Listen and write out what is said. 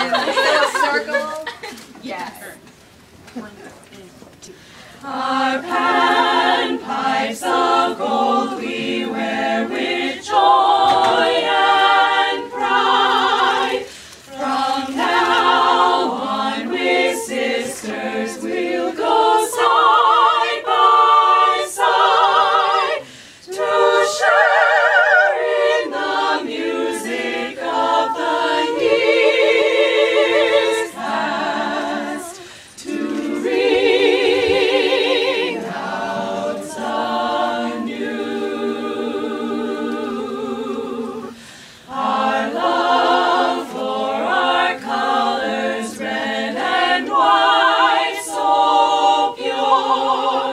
So a circle? Yes. Our 오